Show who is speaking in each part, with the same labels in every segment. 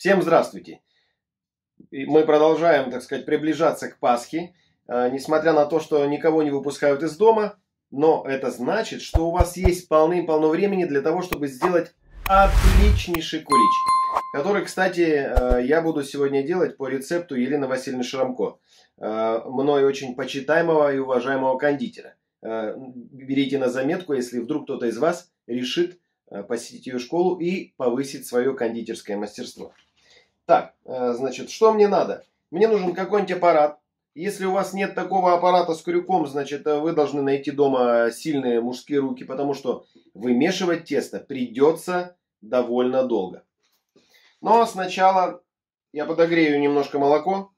Speaker 1: Всем здравствуйте! Мы продолжаем, так сказать, приближаться к Пасхе. А, несмотря на то, что никого не выпускают из дома, но это значит, что у вас есть полным-полно времени для того, чтобы сделать отличнейший кулич. Который, кстати, а, я буду сегодня делать по рецепту Елены Васильевны Шрамко. А, мной очень почитаемого и уважаемого кондитера. Берите на заметку, если вдруг кто-то из вас решит посетить ее школу и повысить свое кондитерское мастерство. Так, э, значит, что мне надо? Мне нужен какой-нибудь аппарат. Если у вас нет такого аппарата с крюком, значит, э, вы должны найти дома сильные мужские руки, потому что вымешивать тесто придется довольно долго. Но сначала я подогрею немножко молоко.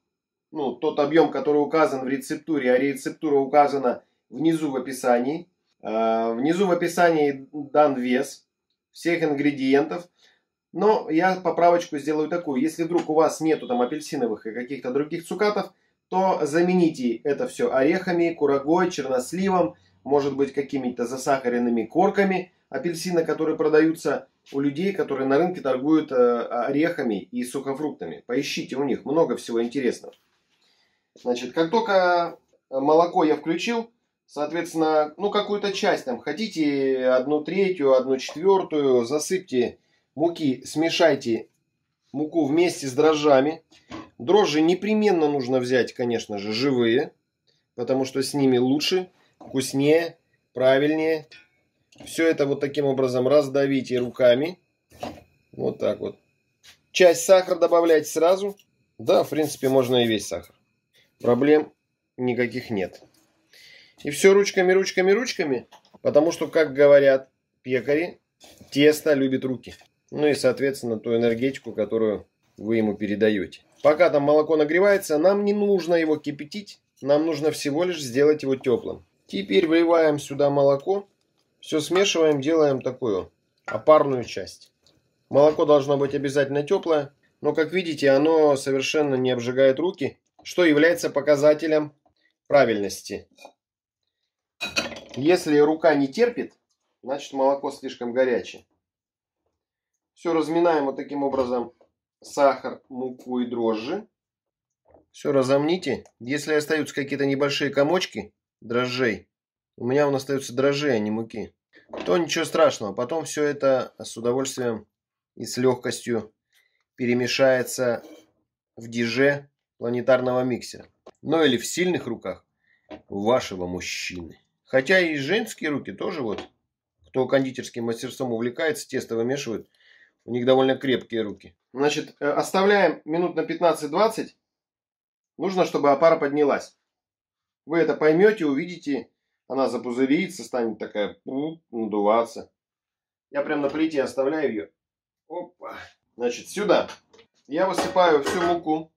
Speaker 1: Ну, тот объем, который указан в рецептуре, а рецептура указана внизу в описании. Э, внизу в описании дан вес всех ингредиентов. Но я поправочку сделаю такую. Если вдруг у вас нету там апельсиновых и каких-то других цукатов, то замените это все орехами, курагой, черносливом, может быть какими-то засахаренными корками апельсина, которые продаются у людей, которые на рынке торгуют э, орехами и сухофруктами. Поищите у них, много всего интересного. Значит, как только молоко я включил, соответственно, ну какую-то часть там, хотите одну третью, одну четвертую, засыпьте муки смешайте муку вместе с дрожжами. Дрожжи непременно нужно взять, конечно же, живые, потому что с ними лучше, вкуснее, правильнее. Все это вот таким образом раздавите руками. Вот так вот. Часть сахара добавлять сразу. Да, в принципе, можно и весь сахар. Проблем никаких нет. И все ручками, ручками, ручками. Потому что, как говорят пекари, тесто любит руки. Ну и, соответственно, ту энергетику, которую вы ему передаете. Пока там молоко нагревается, нам не нужно его кипятить. Нам нужно всего лишь сделать его теплым. Теперь вливаем сюда молоко. Все смешиваем, делаем такую опарную часть. Молоко должно быть обязательно теплое. Но, как видите, оно совершенно не обжигает руки, что является показателем правильности. Если рука не терпит, значит молоко слишком горячее. Все разминаем вот таким образом сахар, муку и дрожжи. Все разомните. Если остаются какие-то небольшие комочки дрожжей, у меня он остаются дрожжи, а не муки, то ничего страшного. Потом все это с удовольствием и с легкостью перемешается в диже планетарного миксера. Ну или в сильных руках вашего мужчины. Хотя и женские руки тоже вот, кто кондитерским мастерством увлекается, тесто вымешивают – у них довольно крепкие руки. Значит, э, оставляем минут на 15-20. Нужно, чтобы опара поднялась. Вы это поймете, увидите. Она запузырится, станет такая, надуваться. Я прям на плите оставляю ее. Опа. Значит, сюда. Я высыпаю всю муку.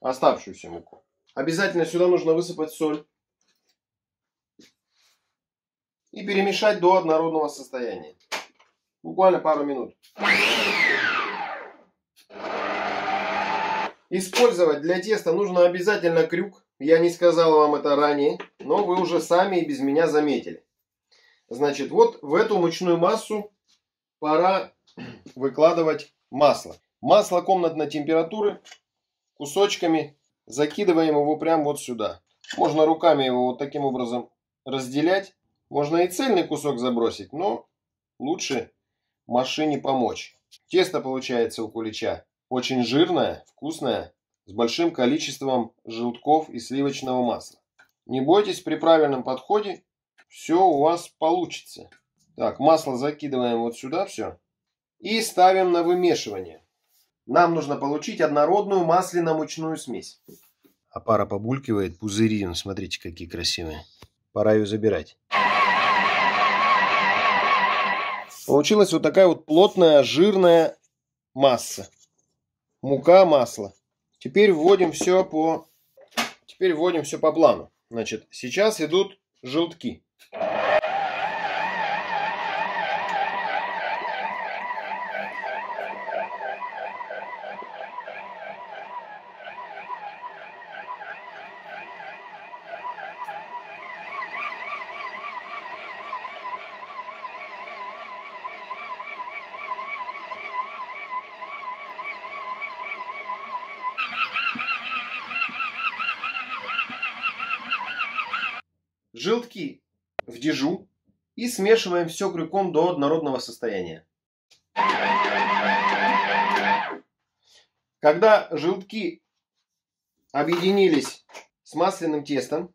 Speaker 1: Оставшуюся муку. Обязательно сюда нужно высыпать соль. И перемешать до однородного состояния. Буквально пару минут. Использовать для теста нужно обязательно крюк. Я не сказал вам это ранее, но вы уже сами и без меня заметили. Значит, вот в эту мучную массу пора выкладывать масло. Масло комнатной температуры кусочками закидываем его прямо вот сюда. Можно руками его вот таким образом разделять. Можно и цельный кусок забросить, но лучше машине помочь. Тесто получается у кулича очень жирное, вкусное, с большим количеством желтков и сливочного масла. Не бойтесь, при правильном подходе все у вас получится. Так, масло закидываем вот сюда все. И ставим на вымешивание. Нам нужно получить однородную масляно-мучную смесь. А пара побулькивает, пузыри, смотрите, какие красивые. Пора ее забирать. Получилась вот такая вот плотная, жирная масса. Мука, масло. Теперь вводим все по... Теперь вводим все по плану. Значит, сейчас идут желтки. Желтки в дежу и смешиваем все крюком до однородного состояния. Когда желтки объединились с масляным тестом,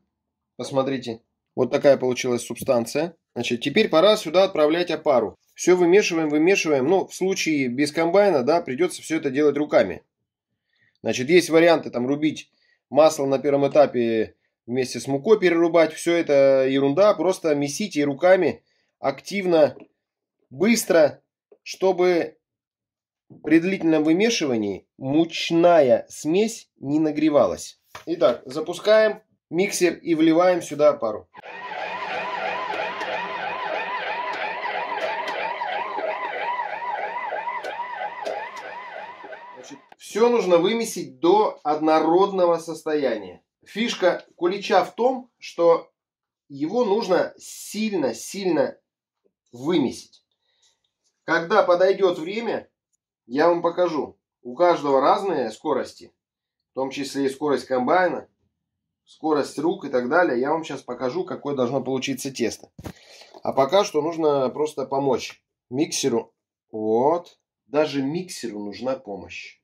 Speaker 1: посмотрите, вот такая получилась субстанция. Значит, теперь пора сюда отправлять опару. Все вымешиваем, вымешиваем. Ну, в случае без комбайна, да, придется все это делать руками. Значит, есть варианты там рубить масло на первом этапе вместе с мукой перерубать. Все это ерунда. Просто месите руками активно, быстро, чтобы при длительном вымешивании мучная смесь не нагревалась. Итак, запускаем миксер и вливаем сюда пару. Все нужно вымесить до однородного состояния. Фишка кулича в том, что его нужно сильно-сильно вымесить. Когда подойдет время, я вам покажу. У каждого разные скорости, в том числе и скорость комбайна, скорость рук и так далее. Я вам сейчас покажу, какое должно получиться тесто. А пока что нужно просто помочь миксеру. Вот. Даже миксеру нужна помощь.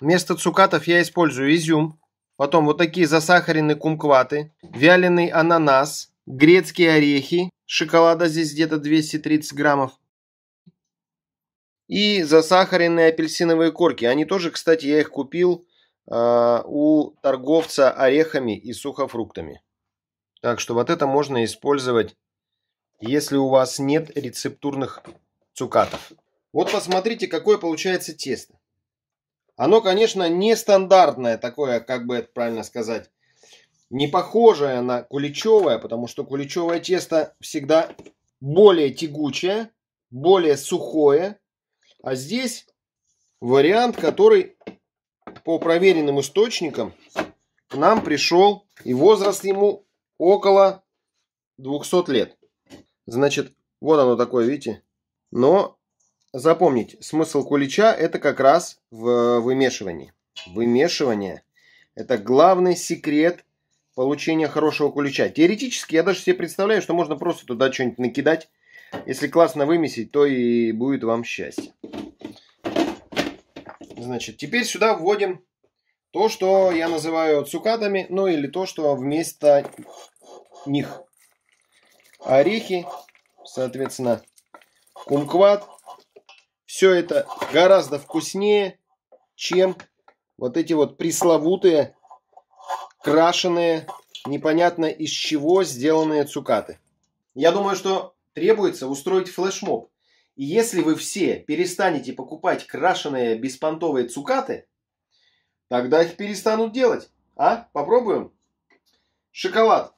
Speaker 1: Вместо цукатов я использую изюм. Потом вот такие засахаренные кумкваты, вяленый ананас, грецкие орехи, шоколада здесь где-то 230 граммов. И засахаренные апельсиновые корки. Они тоже, кстати, я их купил э, у торговца орехами и сухофруктами. Так что вот это можно использовать, если у вас нет рецептурных цукатов. Вот посмотрите, какое получается тесто. Оно, конечно, нестандартное такое, как бы это правильно сказать, не похожее на куличевое, потому что куличевое тесто всегда более тягучее, более сухое. А здесь вариант, который по проверенным источникам к нам пришел, и возраст ему около 200 лет. Значит, вот оно такое, видите? Но запомните, смысл кулича это как раз в вымешивании. Вымешивание это главный секрет получения хорошего кулича. Теоретически я даже себе представляю, что можно просто туда что-нибудь накидать. Если классно вымесить, то и будет вам счастье. Значит, теперь сюда вводим то, что я называю цукатами, ну или то, что вместо них. Орехи, соответственно, кумкват, все это гораздо вкуснее, чем вот эти вот пресловутые, крашеные, непонятно из чего сделанные цукаты. Я думаю, что требуется устроить флешмоб. И если вы все перестанете покупать крашеные беспонтовые цукаты, тогда их перестанут делать. А? Попробуем? Шоколад.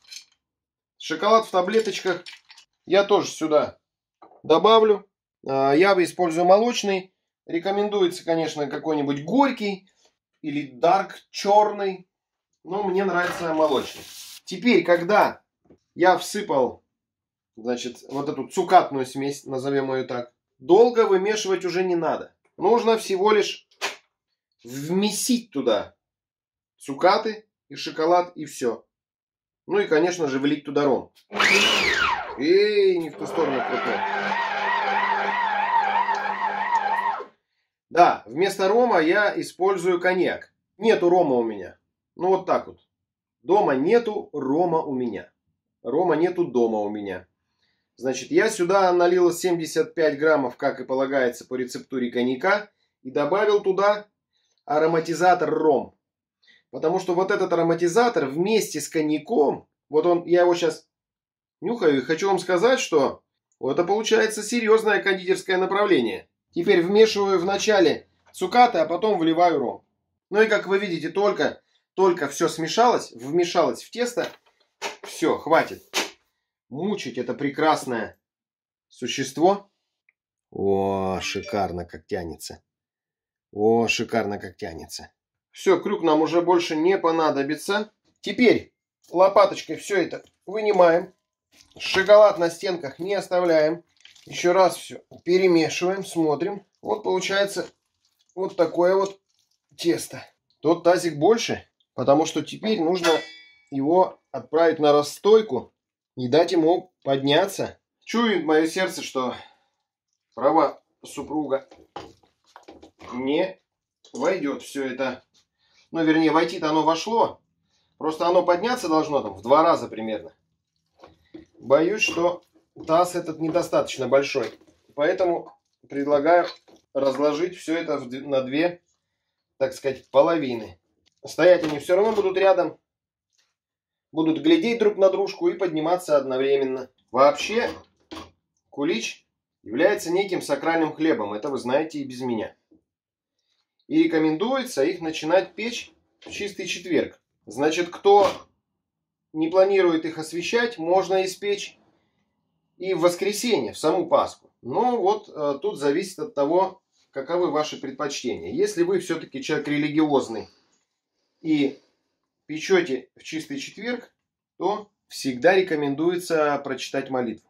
Speaker 1: Шоколад в таблеточках я тоже сюда добавлю. А, я использую молочный. Рекомендуется, конечно, какой-нибудь горький или dark черный. Но мне нравится молочный. Теперь, когда я всыпал, значит, вот эту цукатную смесь, назовем ее так, долго вымешивать уже не надо. Нужно всего лишь вмесить туда цукаты и шоколад и все. Ну и, конечно же, влить туда ром. Эй, не в ту сторону крутной. Да, вместо рома я использую коньяк. Нету рома у меня. Ну вот так вот. Дома нету рома у меня. Рома нету дома у меня. Значит, я сюда налил 75 граммов, как и полагается по рецептуре коньяка, и добавил туда ароматизатор ром. Потому что вот этот ароматизатор вместе с коньяком, вот он, я его сейчас нюхаю и хочу вам сказать, что это получается серьезное кондитерское направление. Теперь вмешиваю вначале цукаты, а потом вливаю ром. Ну и как вы видите, только, только все смешалось, вмешалось в тесто. Все, хватит мучить это прекрасное существо. О, шикарно как тянется. О, шикарно как тянется. Все, крюк нам уже больше не понадобится. Теперь лопаточкой все это вынимаем. Шоколад на стенках не оставляем. Еще раз все перемешиваем, смотрим. Вот получается вот такое вот тесто. Тот тазик больше, потому что теперь нужно его отправить на расстойку и дать ему подняться. Чует мое сердце, что права супруга не войдет все это. Ну, вернее, войти-то оно вошло. Просто оно подняться должно там в два раза примерно. Боюсь, что таз этот недостаточно большой. Поэтому предлагаю разложить все это на две, так сказать, половины. Стоять они все равно будут рядом. Будут глядеть друг на дружку и подниматься одновременно. Вообще, кулич является неким сакральным хлебом. Это вы знаете и без меня. И рекомендуется их начинать печь в чистый четверг. Значит, кто не планирует их освещать, можно испечь и в воскресенье, в саму Пасху. Но вот э, тут зависит от того, каковы ваши предпочтения. Если вы все-таки человек религиозный и печете в чистый четверг, то всегда рекомендуется прочитать молитву.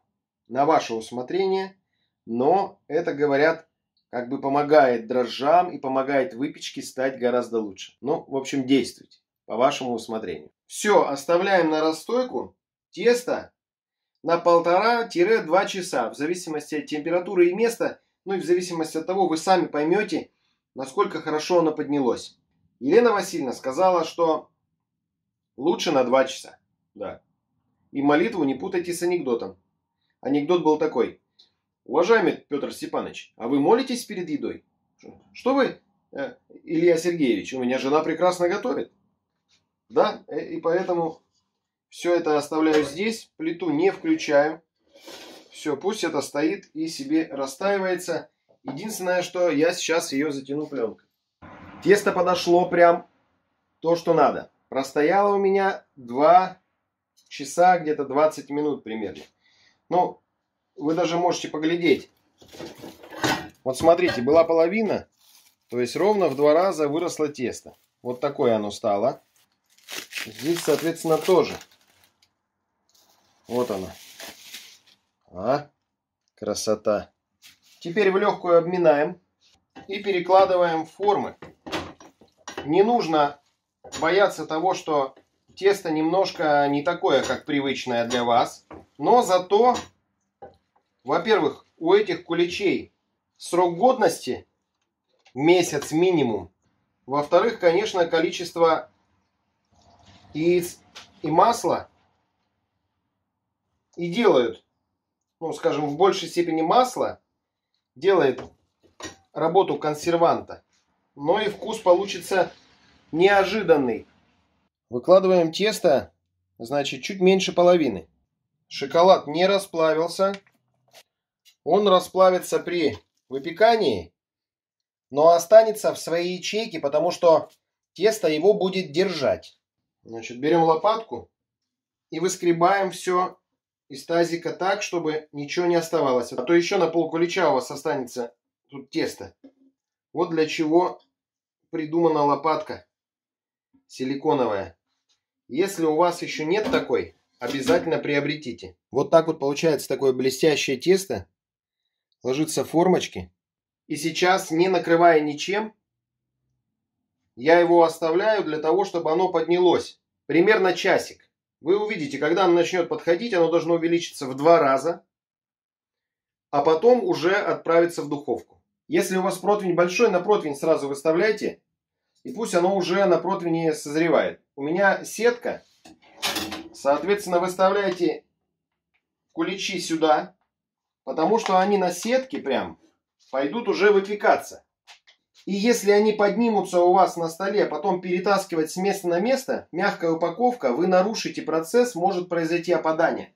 Speaker 1: На ваше усмотрение, но это, говорят, как бы помогает дрожжам и помогает выпечке стать гораздо лучше. Ну, в общем, действуйте по вашему усмотрению. Все, оставляем на расстойку. Тесто на полтора-два часа, в зависимости от температуры и места, ну и в зависимости от того, вы сами поймете, насколько хорошо оно поднялось. Елена Васильевна сказала, что лучше на 2 часа. Да. И молитву не путайте с анекдотом. Анекдот был такой. Уважаемый Петр Степанович, а вы молитесь перед едой? Что вы, э, Илья Сергеевич, у меня жена прекрасно готовит. Да, э, и поэтому все это оставляю здесь, плиту не включаю. Все, пусть это стоит и себе растаивается. Единственное, что я сейчас ее затяну пленкой. Тесто подошло прям то, что надо. Простояло у меня 2 часа, где-то 20 минут примерно. Ну, вы даже можете поглядеть. Вот смотрите, была половина, то есть ровно в два раза выросло тесто. Вот такое оно стало. Здесь, соответственно, тоже. Вот оно. А, красота. Теперь в легкую обминаем и перекладываем формы. Не нужно бояться того, что тесто немножко не такое, как привычное для вас. Но зато, во-первых, у этих куличей срок годности месяц минимум. Во-вторых, конечно, количество яиц и масла и делают, ну, скажем, в большей степени масло делает работу консерванта, но и вкус получится неожиданный. Выкладываем тесто, значит, чуть меньше половины. Шоколад не расплавился. Он расплавится при выпекании, но останется в своей ячейке, потому что тесто его будет держать. Значит, берем лопатку и выскребаем все из тазика так, чтобы ничего не оставалось. А то еще на пол кулича у вас останется тут тесто. Вот для чего придумана лопатка силиконовая. Если у вас еще нет такой, обязательно приобретите. Вот так вот получается такое блестящее тесто. Ложится в формочки. И сейчас, не накрывая ничем, я его оставляю для того, чтобы оно поднялось. Примерно часик. Вы увидите, когда оно начнет подходить, оно должно увеличиться в два раза, а потом уже отправиться в духовку. Если у вас противень большой, на противень сразу выставляйте, и пусть оно уже на противне созревает. У меня сетка, соответственно, выставляйте куличи сюда, потому что они на сетке прям пойдут уже выпекаться. И если они поднимутся у вас на столе, а потом перетаскивать с места на место, мягкая упаковка, вы нарушите процесс, может произойти опадание.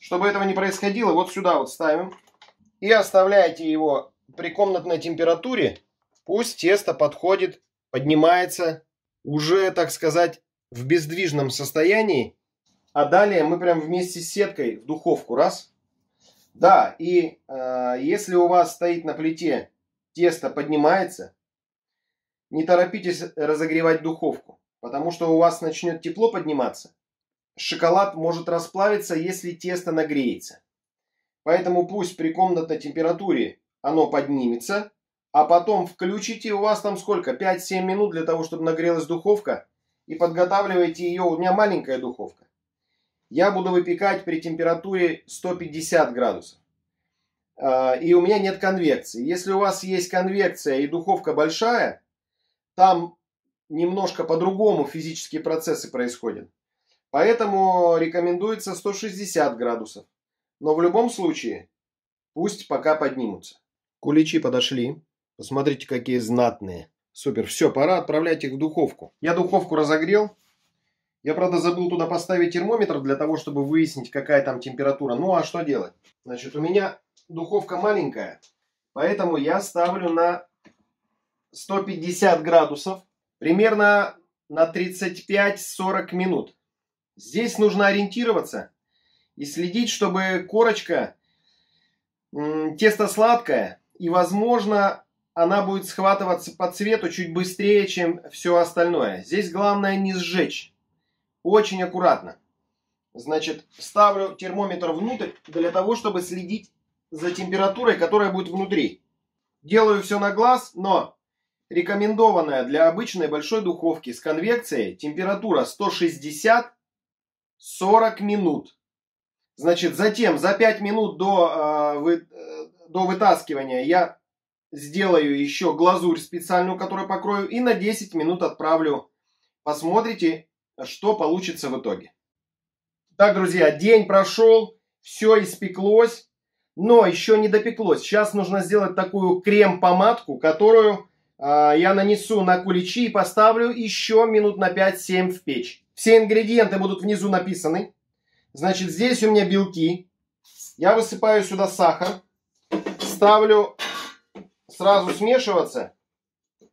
Speaker 1: Чтобы этого не происходило, вот сюда вот ставим. И оставляете его при комнатной температуре. Пусть тесто подходит, поднимается, уже, так сказать, в бездвижном состоянии. А далее мы прям вместе с сеткой в духовку. Раз. Да, и э, если у вас стоит на плите тесто поднимается, не торопитесь разогревать духовку, потому что у вас начнет тепло подниматься. Шоколад может расплавиться, если тесто нагреется. Поэтому пусть при комнатной температуре оно поднимется, а потом включите, у вас там сколько, 5-7 минут для того, чтобы нагрелась духовка, и подготавливаете ее. У меня маленькая духовка. Я буду выпекать при температуре 150 градусов. А, и у меня нет конвекции. Если у вас есть конвекция и духовка большая, там немножко по-другому физические процессы происходят. Поэтому рекомендуется 160 градусов. Но в любом случае, пусть пока поднимутся. Куличи подошли. Посмотрите, какие знатные. Супер. Все, пора отправлять их в духовку. Я духовку разогрел. Я, правда, забыл туда поставить термометр для того, чтобы выяснить, какая там температура. Ну, а что делать? Значит, у меня духовка маленькая, поэтому я ставлю на 150 градусов, примерно на 35-40 минут. Здесь нужно ориентироваться и следить, чтобы корочка тесто сладкое, и, возможно, она будет схватываться по цвету чуть быстрее, чем все остальное. Здесь главное не сжечь. Очень аккуратно. Значит, ставлю термометр внутрь для того, чтобы следить за температурой, которая будет внутри. Делаю все на глаз, но рекомендованная для обычной большой духовки с конвекцией температура 160-40 минут. Значит, затем за 5 минут до, э, вы, э, до вытаскивания я сделаю еще глазурь специальную, которую покрою, и на 10 минут отправлю. Посмотрите, что получится в итоге. Так, друзья, день прошел, все испеклось. Но еще не допеклось. Сейчас нужно сделать такую крем-помадку, которую э, я нанесу на куличи и поставлю еще минут на 5-7 в печь. Все ингредиенты будут внизу написаны. Значит, здесь у меня белки. Я высыпаю сюда сахар. Ставлю сразу смешиваться.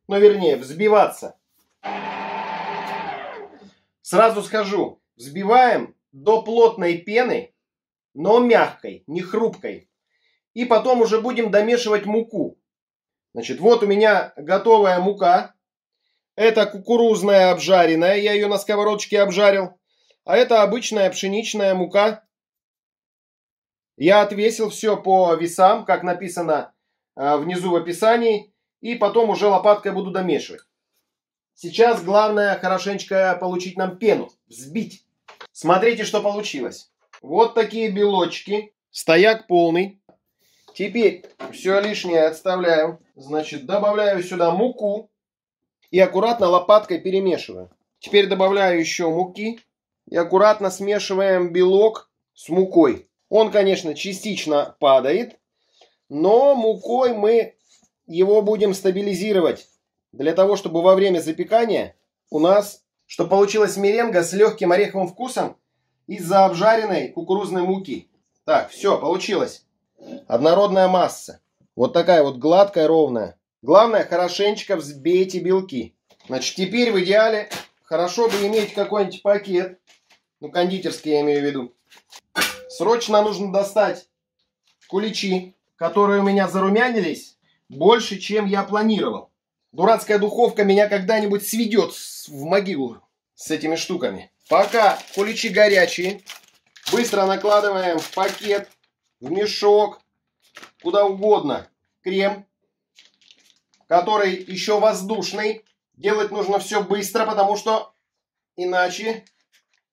Speaker 1: Ну, вернее, взбиваться. Сразу скажу. Взбиваем до плотной пены, но мягкой, не хрупкой. И потом уже будем домешивать муку. Значит, вот у меня готовая мука. Это кукурузная обжаренная, я ее на сковородочке обжарил. А это обычная пшеничная мука. Я отвесил все по весам, как написано э, внизу в описании. И потом уже лопаткой буду домешивать. Сейчас главное хорошенечко получить нам пену, взбить. Смотрите, что получилось. Вот такие белочки. Стояк полный. Теперь все лишнее отставляю. Значит, добавляю сюда муку и аккуратно лопаткой перемешиваю. Теперь добавляю еще муки и аккуратно смешиваем белок с мукой. Он, конечно, частично падает, но мукой мы его будем стабилизировать для того, чтобы во время запекания у нас, чтобы получилась меренга с легким ореховым вкусом из-за обжаренной кукурузной муки. Так, все, получилось. Однородная масса. Вот такая вот гладкая, ровная. Главное, хорошенечко взбейте белки. Значит, теперь в идеале хорошо бы иметь какой-нибудь пакет. Ну, кондитерский я имею в виду. Срочно нужно достать куличи, которые у меня зарумянились больше, чем я планировал. Дурацкая духовка меня когда-нибудь сведет в могилу с этими штуками. Пока куличи горячие, быстро накладываем в пакет в мешок, куда угодно крем, который еще воздушный. Делать нужно все быстро, потому что иначе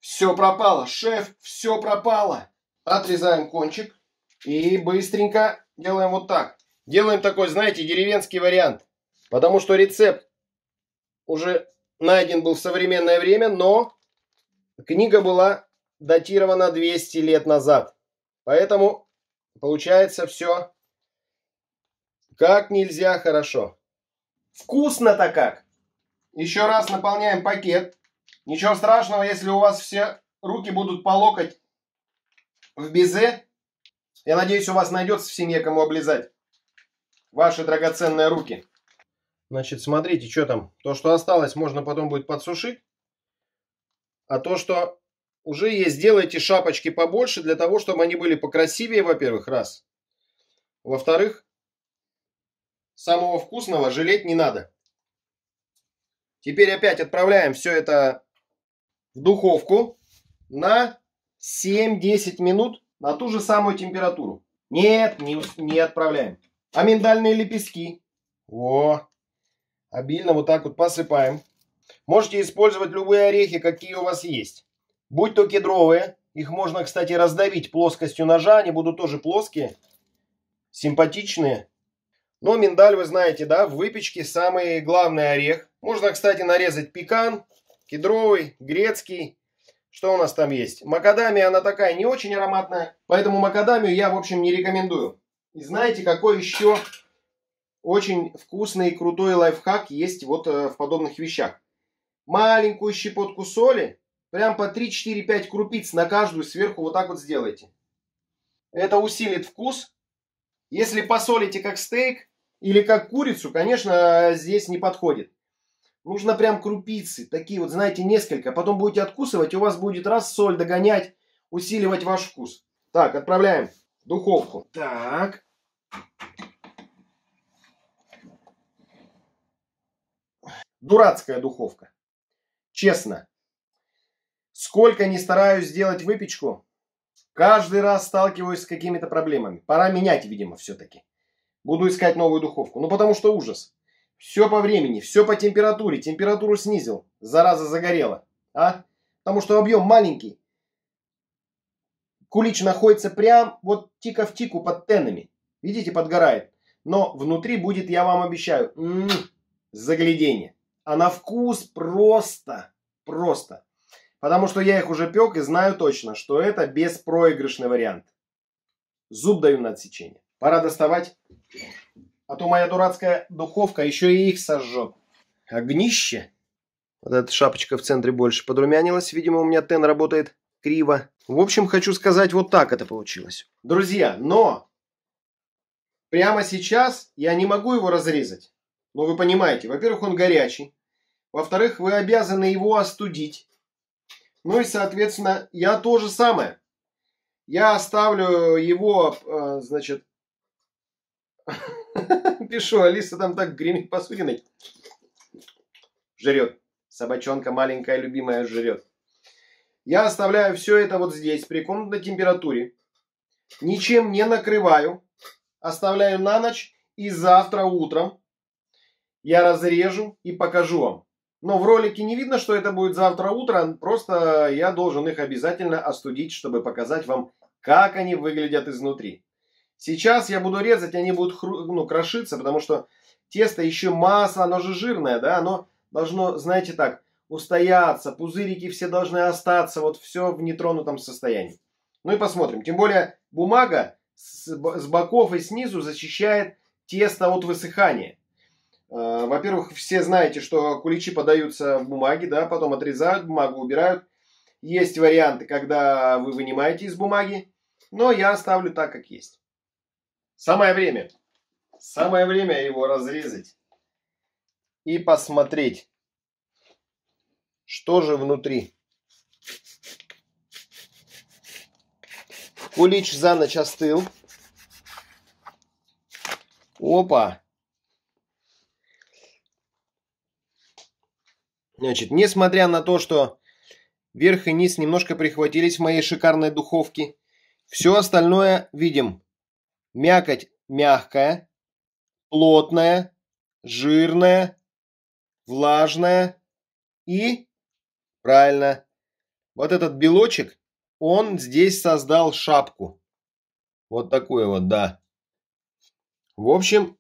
Speaker 1: все пропало. Шеф, все пропало. Отрезаем кончик и быстренько делаем вот так. Делаем такой, знаете, деревенский вариант. Потому что рецепт уже найден был в современное время, но книга была датирована 200 лет назад. Поэтому Получается все как нельзя хорошо. Вкусно-то как! Еще раз наполняем пакет. Ничего страшного, если у вас все руки будут по локоть в безе. Я надеюсь, у вас найдется в семье кому облизать. Ваши драгоценные руки. Значит, смотрите, что там. То, что осталось, можно потом будет подсушить. А то, что уже есть, сделайте шапочки побольше, для того, чтобы они были покрасивее, во-первых, раз. Во-вторых, самого вкусного жалеть не надо. Теперь опять отправляем все это в духовку на 7-10 минут на ту же самую температуру. Нет, не, не отправляем. А миндальные лепестки. О, обильно вот так вот посыпаем. Можете использовать любые орехи, какие у вас есть. Будь то кедровые, их можно, кстати, раздавить плоскостью ножа, они будут тоже плоские, симпатичные. Но миндаль, вы знаете, да, в выпечке самый главный орех. Можно, кстати, нарезать пекан, кедровый, грецкий. Что у нас там есть? Макадамия, она такая не очень ароматная, поэтому макадамию я, в общем, не рекомендую. И знаете, какой еще очень вкусный и крутой лайфхак есть вот э, в подобных вещах. Маленькую щепотку соли, прям по 3-4-5 крупиц на каждую сверху вот так вот сделайте. Это усилит вкус. Если посолите как стейк или как курицу, конечно, здесь не подходит. Нужно прям крупицы, такие вот, знаете, несколько. Потом будете откусывать, у вас будет раз соль догонять, усиливать ваш вкус. Так, отправляем в духовку. Так. Дурацкая духовка. Честно. Сколько не стараюсь сделать выпечку, каждый раз сталкиваюсь с какими-то проблемами. Пора менять, видимо, все-таки. Буду искать новую духовку. Ну, потому что ужас. Все по времени, все по температуре. Температуру снизил. Зараза загорела. А? Потому что объем маленький. Кулич находится прям вот тика в тику под тенами. Видите, подгорает. Но внутри будет, я вам обещаю, м-м, заглядение. А на вкус просто, просто. Потому что я их уже пек и знаю точно, что это беспроигрышный вариант. Зуб даю на отсечение. Пора доставать. А то моя дурацкая духовка еще и их сожжет. Огнище. Вот эта шапочка в центре больше подрумянилась. Видимо, у меня тен работает криво. В общем, хочу сказать, вот так это получилось. Друзья, но прямо сейчас я не могу его разрезать. Ну, вы понимаете, во-первых, он горячий. Во-вторых, вы обязаны его остудить. Ну и, соответственно, я то же самое. Я оставлю его, э, значит, пишу, Алиса там так гремит посудиной. Жрет. Собачонка маленькая, любимая, жрет. Я оставляю все это вот здесь, при комнатной температуре. Ничем не накрываю. Оставляю на ночь. И завтра утром я разрежу и покажу вам. Но в ролике не видно, что это будет завтра утром. Просто я должен их обязательно остудить, чтобы показать вам, как они выглядят изнутри. Сейчас я буду резать, они будут ну, крошиться, потому что тесто еще масло, оно же жирное, да, оно должно, знаете так, устояться, пузырики все должны остаться, вот все в нетронутом состоянии. Ну и посмотрим. Тем более бумага с, с боков и снизу защищает тесто от высыхания. А, во-первых, все знаете, что куличи подаются в бумаге, да, потом отрезают бумагу, убирают. Есть варианты, когда вы вынимаете из бумаги, но я оставлю так, как есть. Самое время. Самое время его разрезать и посмотреть, что же внутри. Кулич за ночь остыл. Опа! Значит, несмотря на то, что верх и низ немножко прихватились в моей шикарной духовке, все остальное видим. Мякоть мягкая, плотная, жирная, влажная и, правильно, вот этот белочек, он здесь создал шапку. Вот такую вот, да. В общем,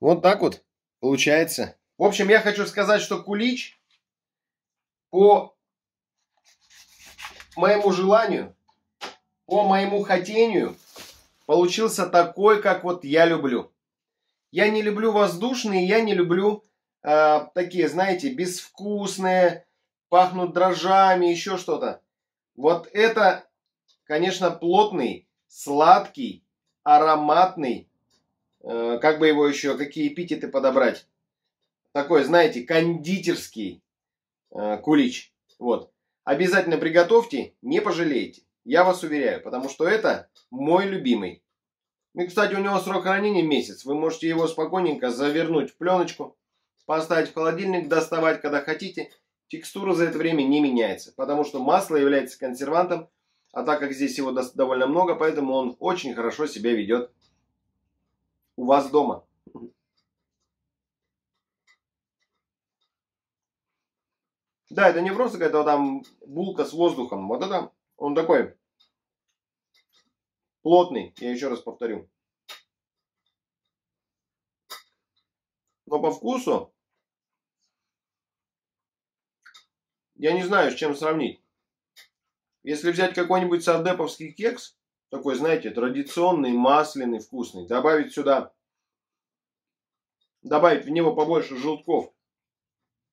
Speaker 1: Вот так вот получается. В общем, я хочу сказать, что кулич по моему желанию, по моему хотению получился такой, как вот я люблю. Я не люблю воздушные, я не люблю э, такие, знаете, безвкусные, пахнут дрожжами, еще что-то. Вот это, конечно, плотный, сладкий, ароматный, Э, как бы его еще, какие эпитеты подобрать. Такой, знаете, кондитерский э, кулич. Вот. Обязательно приготовьте, не пожалеете. Я вас уверяю, потому что это мой любимый. И, кстати, у него срок хранения месяц. Вы можете его спокойненько завернуть в пленочку, поставить в холодильник, доставать, когда хотите. Текстура за это время не меняется, потому что масло является консервантом, а так как здесь его довольно много, поэтому он очень хорошо себя ведет у вас дома. Да, это не просто какая-то там булка с воздухом. Вот это он такой плотный, я еще раз повторю. Но по вкусу я не знаю, с чем сравнить. Если взять какой-нибудь сардеповский кекс, такой, знаете, традиционный, масляный, вкусный, добавить сюда, добавить в него побольше желтков,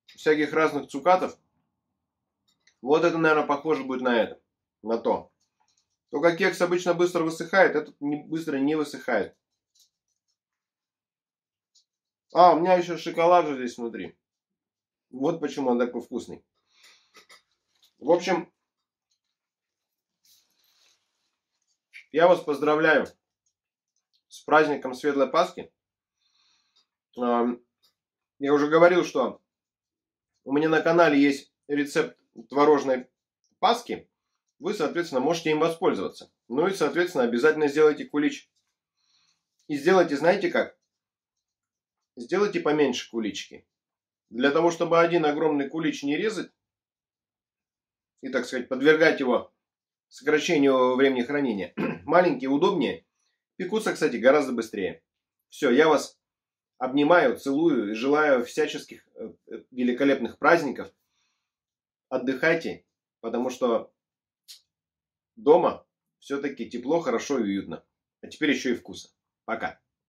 Speaker 1: всяких разных цукатов, вот это, наверное, похоже будет на это, на то. Только кекс обычно быстро высыхает, этот не, быстро не высыхает. А, у меня еще шоколад же здесь внутри. Вот почему он такой вкусный. В общем, я вас поздравляю с праздником Светлой Пасхи. Я уже говорил, что у меня на канале есть рецепт творожной паски. Вы, соответственно, можете им воспользоваться. Ну и, соответственно, обязательно сделайте кулич. И сделайте, знаете как? Сделайте поменьше кулички. Для того, чтобы один огромный кулич не резать, и, так сказать, подвергать его сокращению времени хранения. Маленькие удобнее. Пекутся, кстати, гораздо быстрее. Все, я вас обнимаю, целую и желаю всяческих э, э, великолепных праздников. Отдыхайте, потому что дома все-таки тепло, хорошо и уютно. А теперь еще и вкусно. Пока.